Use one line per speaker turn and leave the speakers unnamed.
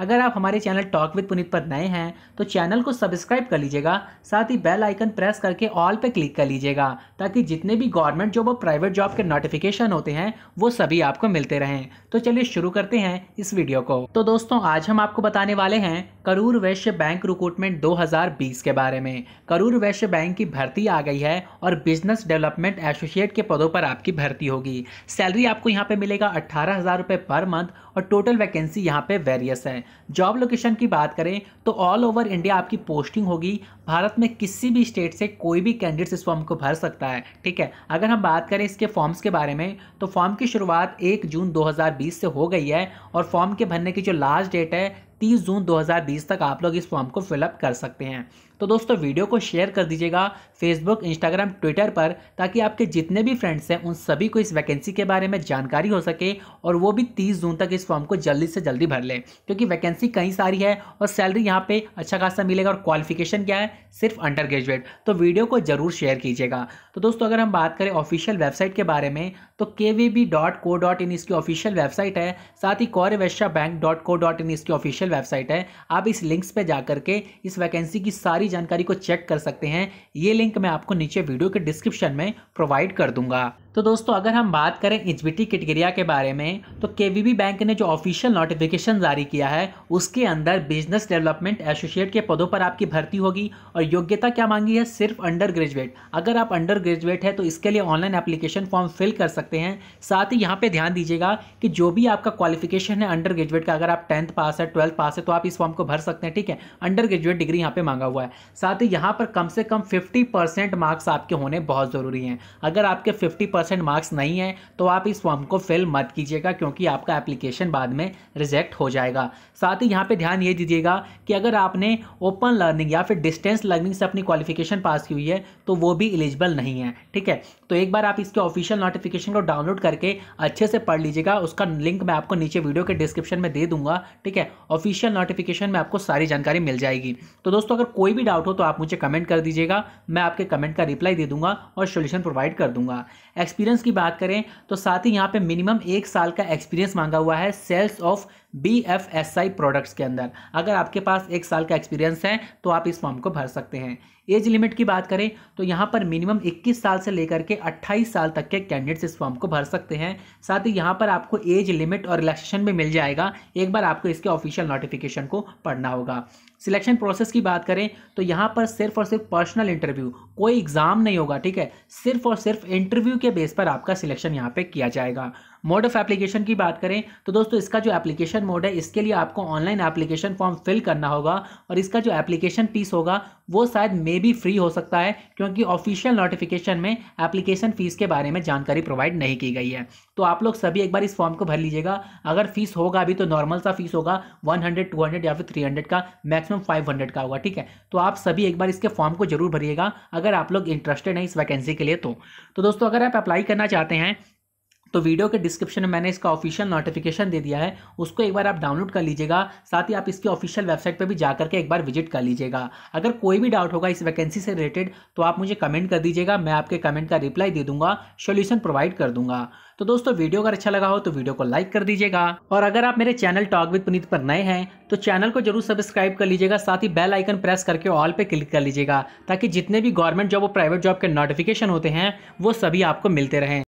अगर आप हमारे चैनल टॉक विद पुनीत पर नए हैं तो चैनल को सब्सक्राइब कर लीजिएगा, साथ ही बेल आइकन प्रेस करके ऑल पे क्लिक कर लीजिएगा, ताकि जितने भी गवर्नमेंट जॉब और प्राइवेट जॉब के नोटिफिकेशन होते हैं, वो सभी आपको मिलते रहें। तो चलिए शुरू करते हैं इस वीडियो को। तो दोस्तों, आज हम आपको बताने वाले हैं करूर वैश्य बैंक रिक्रूटमेंट 2020 के बारे में। करूर वैश्य बैंक की भर्ती आ गई है और बिज़नेस डेवलपमेंट एसोसिएट के पदों पर आपकी भर्ती होगी। सैलरी आपको यहाँ पे मिलेगा अट्ठारह हज़ार रुपये पर मंथ और टोटल वैकेंसी यहाँ पे वेरियस है। जॉब लोकेशन की बात करें तो ऑल ओवर इंडिया आपकी पोस्टिंग होगी। भारत में किसी भी स्टेट से कोई भी कैंडिडेट इस फॉर्म को भर सकता है, ठीक है? अगर हम बात करें इसके फॉर्म्स के बारे में तो फॉर्म की शुरुआत एक जून 2020 से हो गई है और फॉर्म के भरने की जो लास्ट डेट है 30 जून 2020 तक आप लोग इस फॉर्म को फिलअप कर सकते हैं। तो दोस्तों, वीडियो को शेयर कर दीजिएगा फेसबुक इंस्टाग्राम ट्विटर पर, ताकि आपके जितने भी फ्रेंड्स हैं, उन सभी को इस वैकेंसी के बारे में जानकारी हो सके और वो भी 30 जून तक इस फॉर्म को जल्दी से जल्दी भर लें। क्योंकि वैकेंसी कई सारी है और सैलरी यहाँ पे अच्छा खासा मिलेगा और क्वालिफिकेशन क्या है? सिर्फ़ अंडर ग्रेजुएट तो वीडियो को ज़रूर शेयर कीजिएगा। तो दोस्तों, अगर हम बात करें ऑफिशियल वेबसाइट के बारे में तो के इसकी ऑफिशियल वेबसाइट है। साथ ही Kaur bank dot co dot in इसकी ऑफिशियल वेबसाइट है। आप इस लिंक्स पे जाकर के इस वैकेंसी की सारी जानकारी को चेक कर सकते हैं। ये लिंक मैं आपको नीचे वीडियो के डिस्क्रिप्शन में प्रोवाइड कर दूँगा। तो दोस्तों, अगर हम बात करें एचबीटी कैटेगरिया के बारे में तो केवीबी बैंक ने जो ऑफिशियल नोटिफिकेशन जारी किया है, उसके अंदर बिज़नेस डेवलपमेंट एसोसिएट के पदों पर आपकी भर्ती होगी। और योग्यता क्या मांगी है? सिर्फ़ अंडर ग्रेजुएट अगर आप अंडर ग्रेजुएट है तो इसके लिए ऑनलाइन एप्लीकेशन फॉर्म फिल कर सकते हैं। साथ ही यहाँ पर ध्यान दीजिएगा कि जो भी आपका क्वालिफिकेशन है अंडर ग्रेजुएट का, अगर आप टेंथ पास है, ट्वेल्थ पास है तो आप इस फॉर्म को भर सकते हैं, ठीक है? अंडर ग्रेजुएट डिग्री यहाँ पर मांगा हुआ है। साथ ही यहाँ पर कम से कम फिफ्टी मार्क्स आपके होने बहुत ज़रूरी हैं। अगर आपके फिफ्टी परसेंट मार्क्स नहीं है तो आप इस फॉर्म को फिल मत कीजिएगा क्योंकि आपका एप्लीकेशन बाद में रिजेक्ट हो जाएगा। साथ ही यहाँ पे ध्यान ये दीजिएगा कि अगर आपने ओपन लर्निंग या फिर डिस्टेंस लर्निंग से अपनी क्वालिफिकेशन पास की हुई है तो वो भी एलिजिबल नहीं है, ठीक है? तो एक बार आप इसके ऑफिशियल नोटिफिकेशन को डाउनलोड करके अच्छे से पढ़ लीजिएगा। उसका लिंक मैं आपको नीचे वीडियो के डिस्क्रिप्शन में दे दूँगा, ठीक है? ऑफिशियल नोटिफिकेशन में आपको सारी जानकारी मिल जाएगी। तो दोस्तों, अगर कोई भी डाउट हो तो आप मुझे कमेंट कर दीजिएगा, मैं आपके कमेंट का रिप्लाई दे दूँगा और सोल्यूशन प्रोवाइड कर दूँगा। एक्सपीरियंस की बात करें तो साथ ही यहाँ पे मिनिमम एक साल का एक्सपीरियंस मांगा हुआ है sales of B F S I products के अंदर। अगर आपके पास एक साल का एक्सपीरियंस है तो आप इस फॉर्म को भर सकते हैं। एज लिमिट की बात करें तो यहाँ पर मिनिमम 21 साल से लेकर के 28 साल तक के कैंडिडेट्स इस फॉर्म को भर सकते हैं। साथ ही यहाँ पर आपको एज लिमिट और रिलैक्सेशन भी मिल जाएगा। एक बार आपको इसके ऑफिशियल नोटिफिकेशन को पढ़ना होगा। सिलेक्शन प्रोसेस की बात करें तो यहाँ पर सिर्फ़ और सिर्फ़ पर्सनल इंटरव्यू, कोई एग्ज़ाम नहीं होगा, ठीक है? सिर्फ़ और सिर्फ़ इंटरव्यू के बेस पर आपका सिलेक्शन यहाँ पे किया जाएगा। मोड ऑफ़ एप्लीकेशन की बात करें तो दोस्तों इसका जो एप्लीकेशन मोड है इसके लिए आपको ऑनलाइन एप्लीकेशन फॉर्म फिल करना होगा और इसका जो एप्लीकेशन फ़ीस होगा वो शायद मे बी फ्री हो सकता है क्योंकि ऑफिशियल नोटिफिकेशन में एप्लीकेशन फ़ीस के बारे में जानकारी प्रोवाइड नहीं की गई है। तो आप लोग सभी एक बार इस फॉर्म को भर लीजिएगा। अगर फ़ीस होगा अभी तो नॉर्मल सा फ़ीस होगा वन हंड्रेड टू हंड्रेड या फिर थ्री हंड्रेड का मैक्सिमम फाइव हंड्रेड का होगा ठीक है? तो आप सभी एक बार इसके फॉर्म को ज़रूर भरिएगा अगर आप लोग इंटरेस्टेड हैं इस वैकेंसी के लिए तो, तो दोस्तों अगर आप अप्लाई करना चाहते हैं तो वीडियो के डिस्क्रिप्शन में मैंने इसका ऑफिशियल नोटिफिकेशन दे दिया है। उसको एक बार आप डाउनलोड कर लीजिएगा, साथ ही आप इसकी ऑफिशियल वेबसाइट पर भी जा करके एक बार विज़िट कर लीजिएगा। अगर कोई भी डाउट होगा इस वैकेंसी से रिलेटेड तो आप मुझे कमेंट कर दीजिएगा, मैं आपके कमेंट का रिप्लाई दे दूँगा सोल्यूशन प्रोवाइड कर दूँगा। तो दोस्तों वीडियो अगर अच्छा लगा हो तो वीडियो को लाइक कर दीजिएगा। और अगर आप मेरे चैनल टॉक विद पुनीत पर नए हैं तो चैनल को ज़रूर सब्सक्राइब कर लीजिएगा, साथ ही बेल आइकन प्रेस करके ऑल पे क्लिक कर लीजिएगा, ताकि जितने भी गवर्नमेंट जॉब और प्राइवेट जॉब के नोटिफिकेशन होते हैं, वो सभी आपको मिलते रहें।